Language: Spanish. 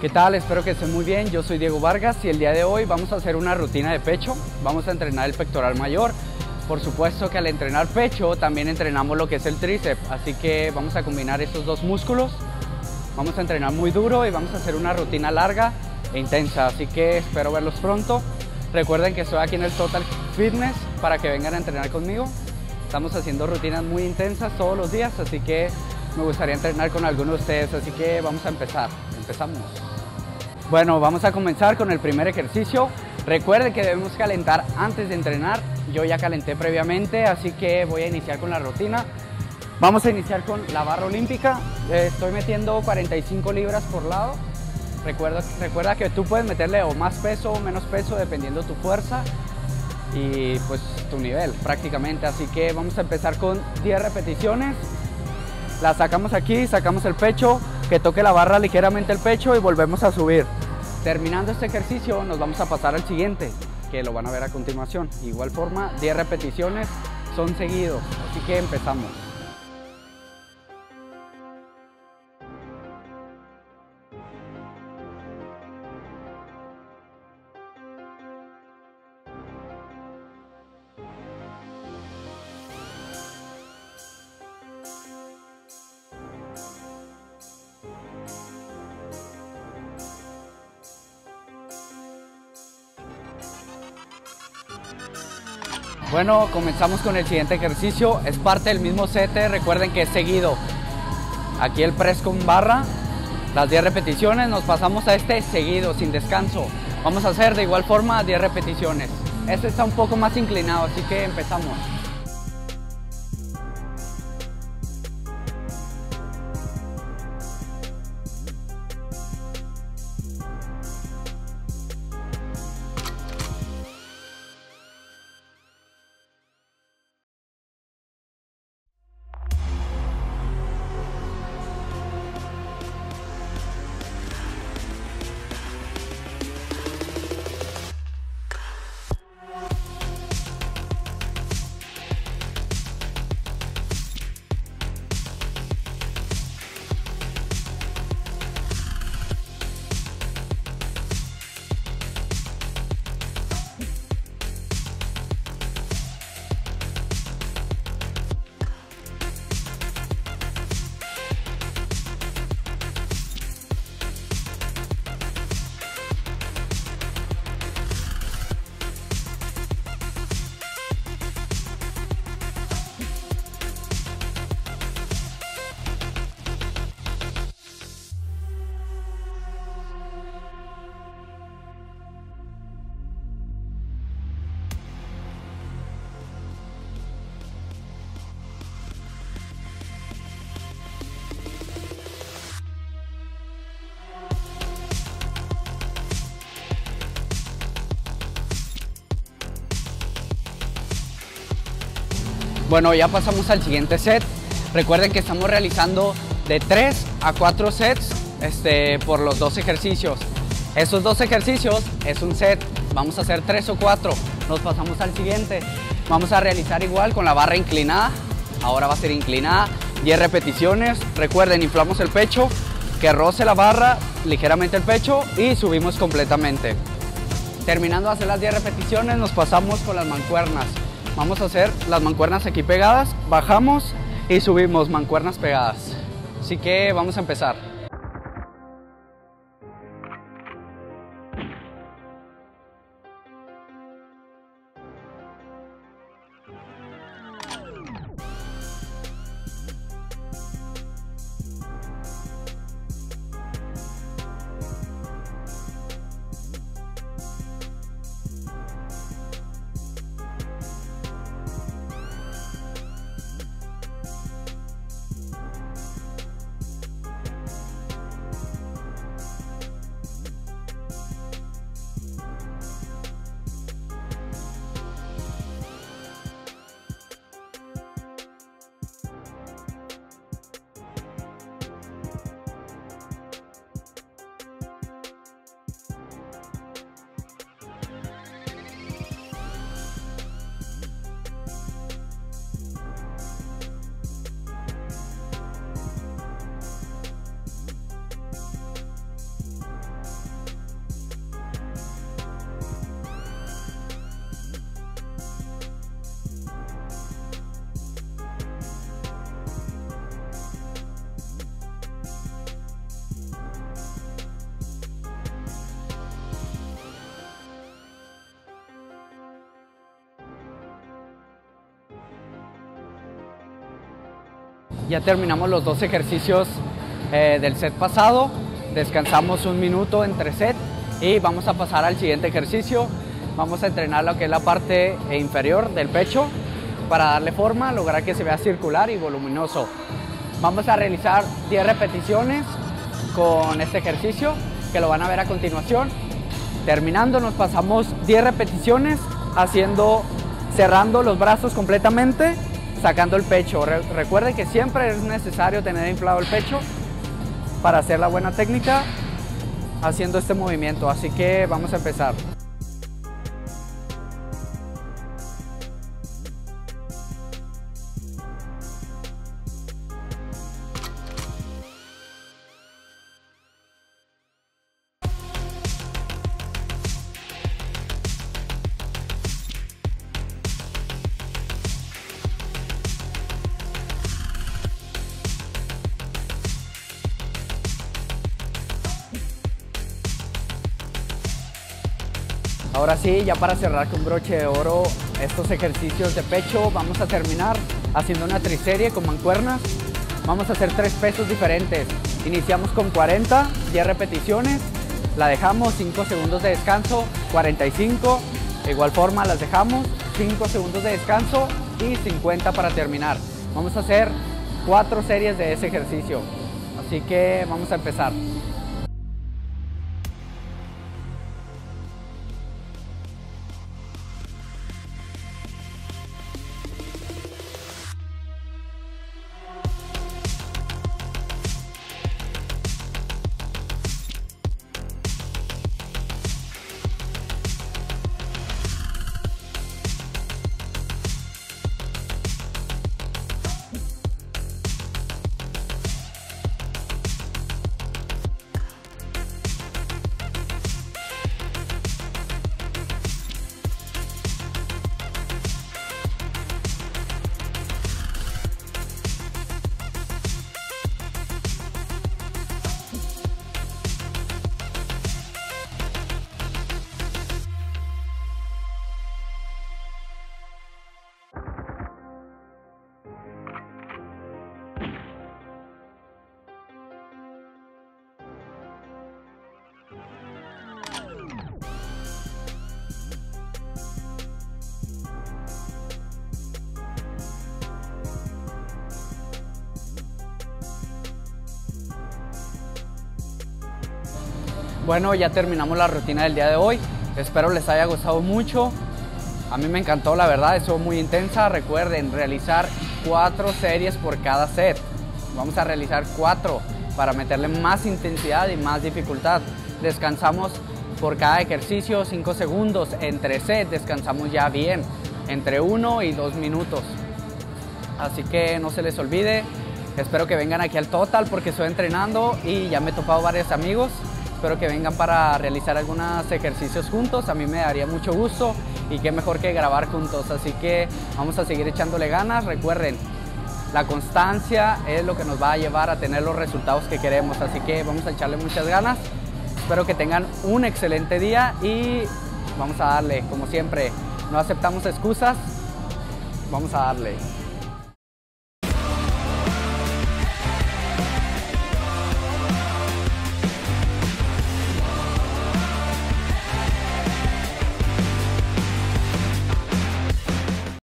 ¿Qué tal? Espero que estén muy bien. Yo soy Diego Vargas y el día de hoy vamos a hacer una rutina de pecho. Vamos a entrenar el pectoral mayor. Por supuesto que al entrenar pecho también entrenamos lo que es el tríceps, así que vamos a combinar estos dos músculos. Vamos a entrenar muy duro y vamos a hacer una rutina larga e intensa, así que espero verlos pronto. Recuerden que estoy aquí en el Total Fitness para que vengan a entrenar conmigo. Estamos haciendo rutinas muy intensas todos los días, así que me gustaría entrenar con algunos de ustedes, así que vamos a empezar. Empezamos. Bueno, vamos a comenzar con el primer ejercicio. Recuerden que debemos calentar antes de entrenar. Yo ya calenté previamente, así que voy a iniciar con la rutina. Vamos a iniciar con la barra olímpica. Eh, estoy metiendo 45 libras por lado. Recuerda, recuerda que tú puedes meterle o más peso o menos peso dependiendo tu fuerza y pues tu nivel prácticamente. Así que vamos a empezar con 10 repeticiones. La sacamos aquí, sacamos el pecho, que toque la barra ligeramente el pecho y volvemos a subir. Terminando este ejercicio nos vamos a pasar al siguiente, que lo van a ver a continuación. Igual forma, 10 repeticiones son seguidos, así que empezamos. Bueno, comenzamos con el siguiente ejercicio. Es parte del mismo set. Recuerden que es seguido. Aquí el press con barra. Las 10 repeticiones. Nos pasamos a este seguido, sin descanso. Vamos a hacer de igual forma 10 repeticiones. Este está un poco más inclinado, así que empezamos. Bueno, ya pasamos al siguiente set. Recuerden que estamos realizando de 3 a 4 sets este, por los dos ejercicios. Estos dos ejercicios es un set, vamos a hacer 3 o 4. Nos pasamos al siguiente. Vamos a realizar igual con la barra inclinada. Ahora va a ser inclinada, 10 repeticiones. Recuerden, inflamos el pecho, que roce la barra ligeramente el pecho y subimos completamente. Terminando de hacer las 10 repeticiones, nos pasamos con las mancuernas. Vamos a hacer las mancuernas aquí pegadas, bajamos y subimos mancuernas pegadas. Así que vamos a empezar. Ya terminamos los dos ejercicios eh, del set pasado. Descansamos un minuto entre set y vamos a pasar al siguiente ejercicio. Vamos a entrenar lo que es la parte inferior del pecho para darle forma, lograr que se vea circular y voluminoso. Vamos a realizar 10 repeticiones con este ejercicio que lo van a ver a continuación. Terminando nos pasamos 10 repeticiones haciendo cerrando los brazos completamente, sacando el pecho. recuerden que siempre es necesario tener inflado el pecho para hacer la buena técnica haciendo este movimiento. Así que vamos a empezar. Ahora sí, ya para cerrar con broche de oro estos ejercicios de pecho, vamos a terminar haciendo una triserie con mancuernas. Vamos a hacer tres pesos diferentes. Iniciamos con 40, 10 repeticiones, la dejamos 5 segundos de descanso, 45, de igual forma las dejamos 5 segundos de descanso y 50 para terminar. Vamos a hacer cuatro series de ese ejercicio. Así que vamos a empezar. Bueno, ya terminamos la rutina del día de hoy. Espero les haya gustado mucho. A mí me encantó, la verdad, estuvo muy intensa. Recuerden realizar cuatro series por cada set. Vamos a realizar cuatro para meterle más intensidad y más dificultad. Descansamos por cada ejercicio 5 segundos. Entre sets descansamos ya bien, entre 1 y 2 minutos. Así que no se les olvide. Espero que vengan aquí al Total porque estoy entrenando y ya me he topado varios amigos. Espero que vengan para realizar algunos ejercicios juntos, a mí me daría mucho gusto y qué mejor que grabar juntos, así que vamos a seguir echándole ganas, recuerden, la constancia es lo que nos va a llevar a tener los resultados que queremos, así que vamos a echarle muchas ganas, espero que tengan un excelente día y vamos a darle, como siempre, no aceptamos excusas, vamos a darle.